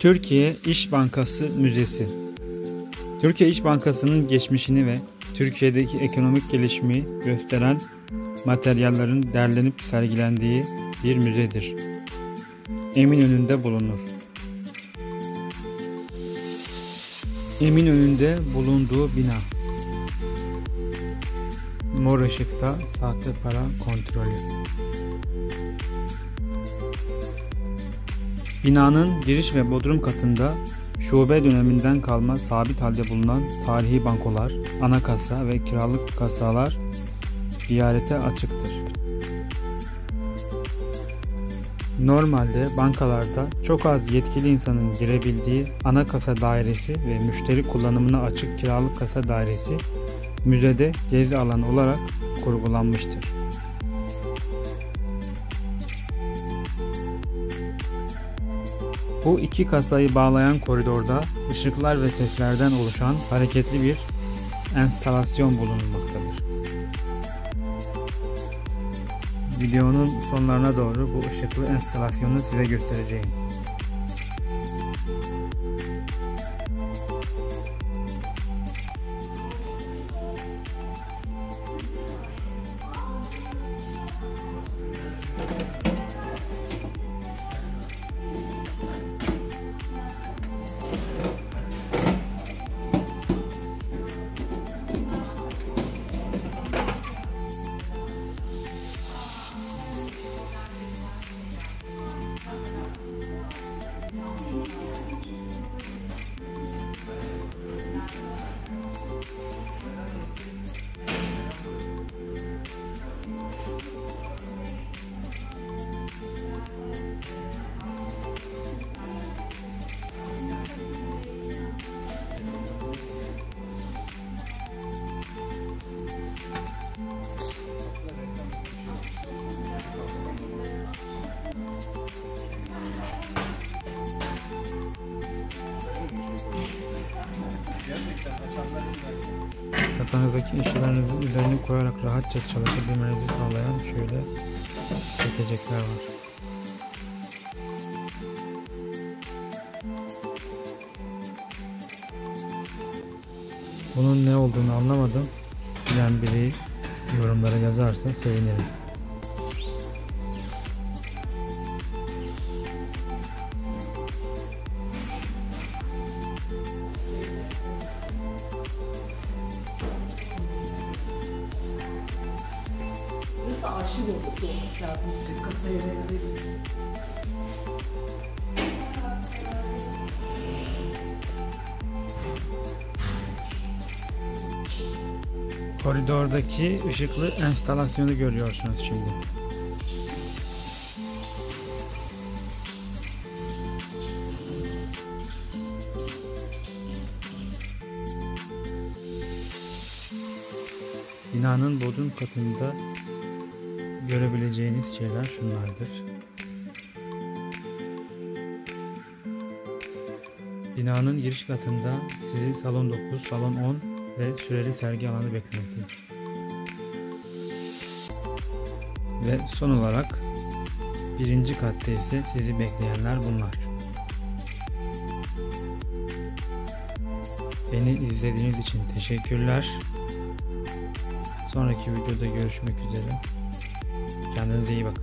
Türkiye İş Bankası Müzesi Türkiye İş Bankası'nın geçmişini ve Türkiye'deki ekonomik gelişmeyi gösteren materyallerin derlenip sergilendiği bir müzedir. Eminönü'nde bulunur. Eminönü'nde bulunduğu bina. Mor ışıkta sahte para kontrolü. Binanın giriş ve bodrum katında şube döneminden kalma sabit halde bulunan tarihi bankolar, ana kasa ve kiralık kasalar ziyarete açıktır. Normalde bankalarda çok az yetkili insanın girebildiği ana kasa dairesi ve müşteri kullanımına açık kiralık kasa dairesi müzede gezi alanı olarak kurgulanmıştır. Bu iki kasayı bağlayan koridorda ışıklar ve seslerden oluşan hareketli bir enstalasyon bulunmaktadır. Videonun sonlarına doğru bu ışıklı enstalasyonu size göstereceğim. Kasanızdaki eşyalarınızın üzerine koyarak rahatça çalışabilmenizi sağlayan şöyle çekecekler var. Bunun ne olduğunu anlamadım. Bilen biri yorumlara yazarsa sevinirim. Burası arşiv odası olması lazım size kasaya benzedir. Koridordaki ışıklı enstalasyonu görüyorsunuz şimdi. Binanın bodrum katında görebileceğiniz şeyler şunlardır. Binanın giriş katında sizi salon 9, salon 10 ve süreli sergi alanı beklemektedir. Ve son olarak birinci katta ise sizi bekleyenler bunlar. Beni izlediğiniz için teşekkürler. Sonraki videoda görüşmek üzere. Kendinize iyi bakın.